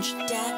lunch, Dad.